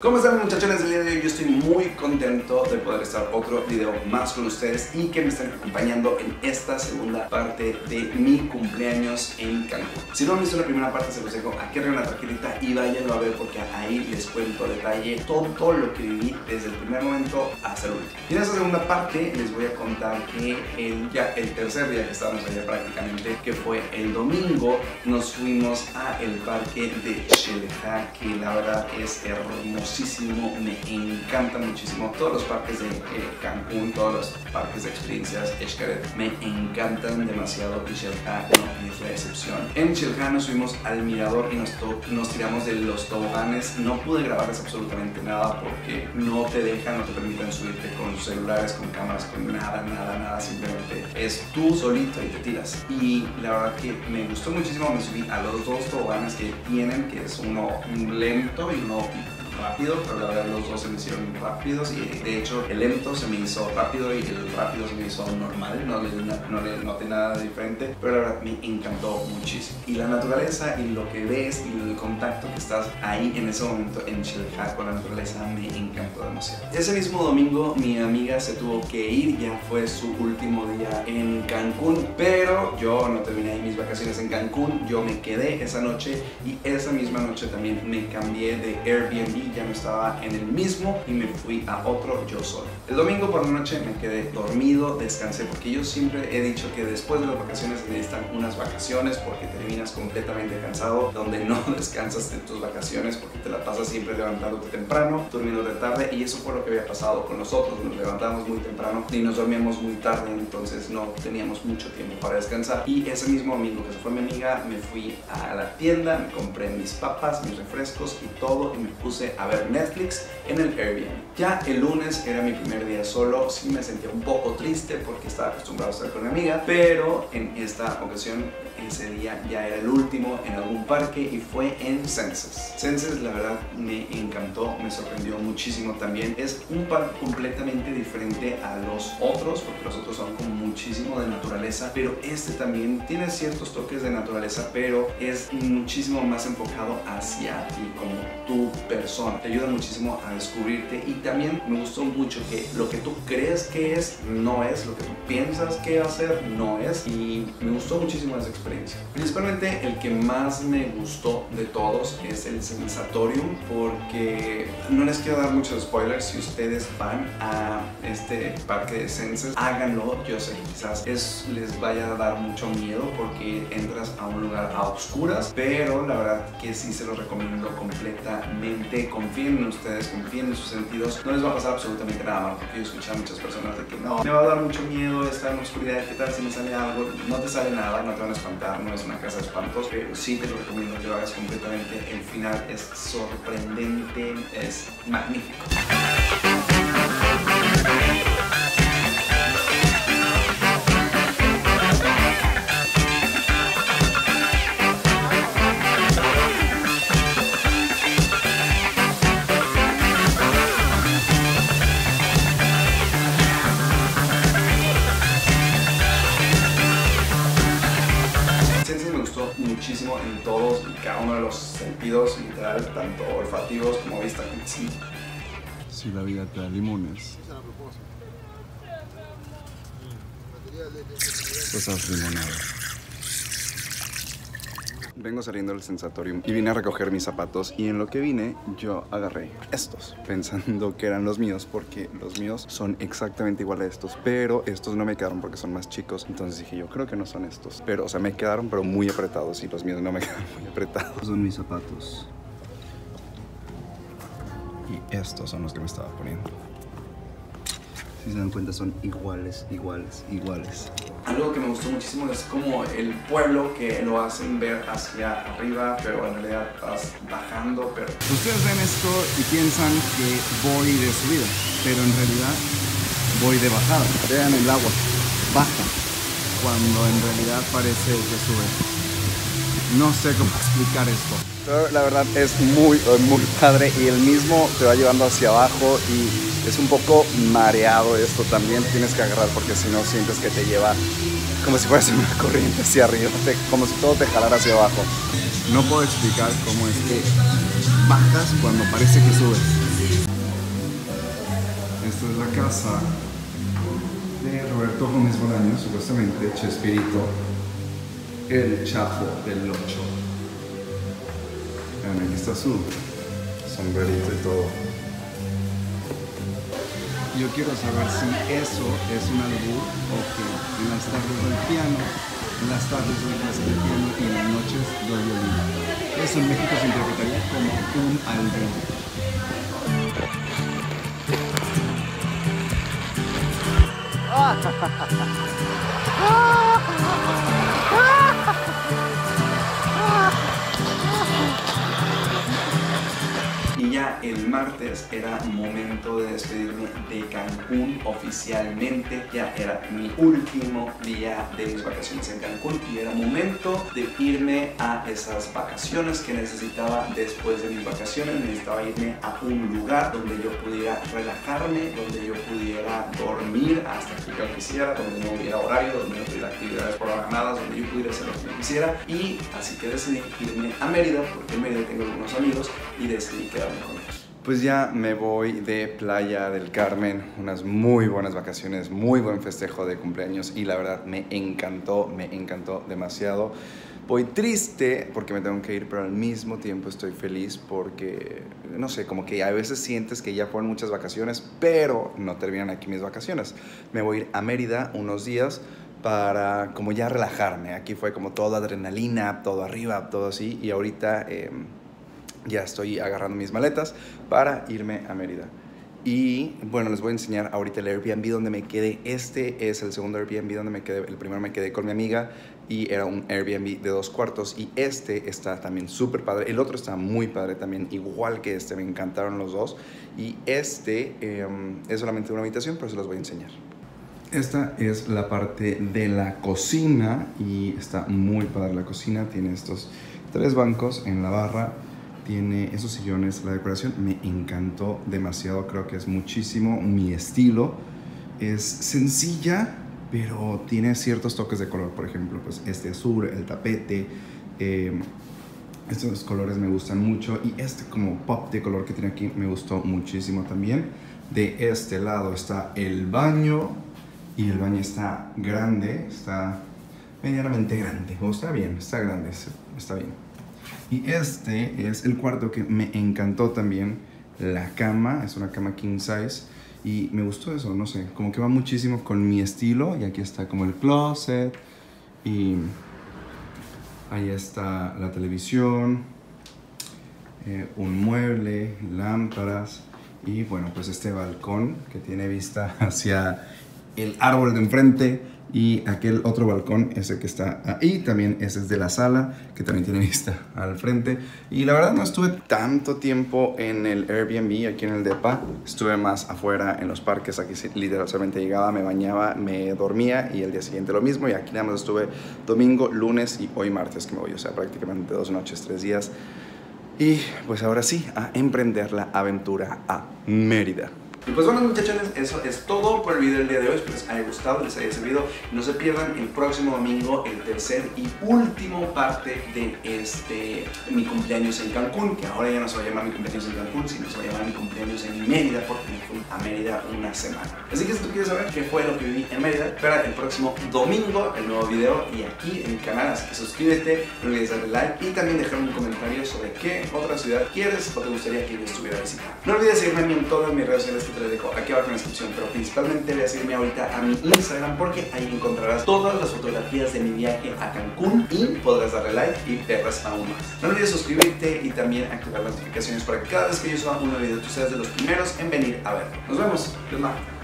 ¿Cómo están muchachones? El día de hoy yo estoy muy contento de poder estar otro video más con ustedes y que me estén acompañando en esta segunda parte de mi cumpleaños en Cancún. Si no han visto la primera parte se los dejo aquí arriba en la tarjetita y váyanlo a ver porque ahí les cuento a detalle todo, lo que viví desde el primer momento hasta el último. Y en esta segunda parte les voy a contar que el, ya el tercer día que estábamos allá prácticamente, que fue el domingo, nos fuimos a el parque de Xelejá, que la verdad es hermoso muchísimo, me encanta muchísimo. Todos los parques de eh, Cancún, todos los parques de experiencias Xcaret me encantan demasiado y no es la excepción. En Xelha nos subimos al mirador y nos, nos tiramos de los toboganes. No pude grabarles absolutamente nada porque no te dejan, no te permiten subirte con celulares, con cámaras, con nada, nada, nada. Simplemente es tú solito y te tiras. Y la verdad que me gustó muchísimo, me subí a los dos toboganes que tienen, que es uno lento y uno rápido, pero la verdad los dos se me hicieron rápidos y de hecho el lento se me hizo rápido y el rápido se me hizo normal, no le, no le noté nada diferente, pero la verdad me encantó muchísimo. Y la naturaleza y lo que ves y el contacto que estás ahí en ese momento en Chilha con la naturaleza me encantó demasiado. Ese mismo domingo mi amiga se tuvo que ir, ya fue su último día en Cancún, pero yo no terminé mis vacaciones en Cancún, yo me quedé esa noche y esa misma noche también me cambié de Airbnb ya no estaba en el mismo y me fui a otro yo solo. El domingo por la noche me quedé dormido, descansé, porque yo siempre he dicho que después de las vacaciones necesitan unas vacaciones porque terminas completamente cansado, donde no descansas de tus vacaciones porque te la pasas siempre levantándote temprano, durmiendo de tarde y eso fue lo que había pasado con nosotros, nos levantamos muy temprano y nos dormíamos muy tarde, entonces no teníamos mucho tiempo para descansar. Y ese mismo domingo que se fue mi amiga, me fui a la tienda, me compré mis papas, mis refrescos y todo y me puse a ver Netflix en el Airbnb. Ya el lunes era mi primer día solo, sí me sentía un poco triste porque estaba acostumbrado a estar con mi amiga, pero en esta ocasión ese día ya era el último en algún parque y fue en Senses. Senses la verdad me encantó, me sorprendió muchísimo también. Es un parque completamente diferente a los otros, porque los otros son como muchísimo de naturaleza, pero este también tiene ciertos toques de naturaleza, pero es muchísimo más enfocado hacia ti como tu persona. Te ayuda muchísimo a descubrirte y también me gustó mucho que lo que tú crees que es no es, lo que tú piensas que ser no es y me gustó muchísimo esa experiencia. Principalmente el que más me gustó de todos es el Sensatorium porque no les quiero dar muchos spoilers si ustedes van a este parque de senses, háganlo, yo sé quizás es, les vaya a dar mucho miedo porque entras a un lugar a oscuras, pero la verdad que sí se lo recomiendo completamente, confíen en ustedes, confíen en sus sentidos, no les va a pasar absolutamente nada porque yo escuché a muchas personas de que no, me va a dar mucho miedo estar en la oscuridad, qué tal si me sale algo, no te sale nada, no te van a espantar no es una casa de espantos, pero sí te lo recomiendo que lo hagas completamente. El final es sorprendente, es magnífico. Muchísimo en todos y cada uno de los sentidos, literal, tanto olfativos como vista. Sí. Si la vida te da limones, pues haz limonada vengo saliendo del sensatorium y vine a recoger mis zapatos y en lo que vine yo agarré estos pensando que eran los míos porque los míos son exactamente igual a estos pero estos no me quedaron porque son más chicos. Entonces dije yo creo que no son estos pero o sea me quedaron pero muy apretados y los míos no me quedan muy apretados. Son mis zapatos. Y estos son los que me estaba poniendo si se dan cuenta son iguales, iguales, iguales. Algo que me gustó muchísimo es como el pueblo que lo hacen ver hacia arriba, pero en realidad vas bajando. Pero... Ustedes ven esto y piensan que voy de subida, pero en realidad voy de bajada. Vean el agua, baja, cuando en realidad parece que sube. No sé cómo explicar esto. Pero la verdad es muy, muy padre y el mismo te va llevando hacia abajo y es un poco mareado esto también, tienes que agarrar porque si no sientes que te lleva como si fuese una corriente hacia arriba, como si todo te jalara hacia abajo. No puedo explicar cómo es que bajas cuando parece que subes. Esta es la casa de Roberto Gómez Bolaño, supuestamente Chespirito, el Chapo del Ocho. Vean, aquí está su sombrerito y todo. Yo quiero saber si eso es un albur o que las tardes del piano, las tardes doy clase piano y las noches doy violín. Eso en México se interpretaría como un albur. Y el martes era momento de despedirme de Cancún oficialmente. Ya era mi último día de mis vacaciones en Cancún y era momento de irme a esas vacaciones que necesitaba después de mis vacaciones. Necesitaba irme a un lugar donde yo pudiera relajarme, donde yo pudiera dormir hasta que yo quisiera, donde no hubiera horario, actividades programadas, donde yo pudiera hacer lo que quisiera. Y así que decidí irme a Mérida, porque en Mérida tengo algunos amigos y decidí quedarme con ellos. Pues ya me voy de Playa del Carmen, unas muy buenas vacaciones, muy buen festejo de cumpleaños y la verdad me encantó, me encantó demasiado. Voy triste porque me tengo que ir, pero al mismo tiempo estoy feliz porque, no sé, como que a veces sientes que ya fueron muchas vacaciones, pero no terminan aquí mis vacaciones. Me voy a ir a Mérida unos días para como ya relajarme. Aquí fue como toda adrenalina, todo arriba, todo así, y ahorita... eh, ya estoy agarrando mis maletas para irme a Mérida. Y bueno, les voy a enseñar ahorita el Airbnb donde me quedé. Este es el segundo Airbnb donde me quedé. El primero me quedé con mi amiga y era un Airbnb de dos cuartos. Y este está también súper padre. El otro está muy padre también, igual que este. Me encantaron los dos. Y este eh, es solamente una habitación, pero se los voy a enseñar. Esta es la parte de la cocina y está muy padre la cocina. Tiene estos tres bancos en la barra tiene esos sillones, la decoración me encantó demasiado, creo que es muchísimo mi estilo. Es sencilla, pero tiene ciertos toques de color, por ejemplo, pues este azul, el tapete, eh, estos colores me gustan mucho y este como pop de color que tiene aquí me gustó muchísimo también. De este lado está el baño y el baño está grande, está medianamente grande, o está bien, está grande, está bien. Y este es el cuarto que me encantó también. La cama, es una cama king size. Y me gustó eso, no sé, como que va muchísimo con mi estilo. Y aquí está como el closet. Y ahí está la televisión. eh, un mueble, lámparas. Y bueno, pues este balcón que tiene vista hacia el árbol de enfrente y aquel otro balcón, ese que está ahí, también ese es de la sala, que también tiene vista al frente. Y la verdad no estuve tanto tiempo en el Airbnb, aquí en el DEPA, estuve más afuera en los parques, aquí literalmente llegaba, me bañaba, me dormía y el día siguiente lo mismo. Y aquí nada más estuve domingo, lunes y hoy martes que me voy, o sea, prácticamente dos noches, tres días. Y pues ahora sí, a emprender la aventura a Mérida. Y pues bueno muchachones, eso es todo por el video del día de hoy. Espero les haya gustado, les haya servido. No se pierdan el próximo domingo el tercer y último parte de este mi cumpleaños en Cancún, que ahora ya no se va a llamar mi cumpleaños en Cancún, sino se va a llamar mi cumpleaños en Mérida porque me fui a Mérida una semana. Así que si tú quieres saber qué fue lo que viví en Mérida, espera el próximo domingo el nuevo video y aquí en mi canal, así que suscríbete, no olvides darle like y también dejarme un comentario sobre qué otra ciudad quieres o te gustaría que yo estuviera visitando. No olvides seguirme a mí en todas mis redes sociales te las dejo aquí abajo en la descripción, pero principalmente voy a seguirme ahorita a mi Instagram porque ahí encontrarás todas las fotografías de mi viaje a Cancún y podrás darle like y verlas aún más. No olvides suscribirte y también activar las notificaciones para que cada vez que yo suba un nuevo video tú seas de los primeros en venir a verlo. Nos vemos. Mío.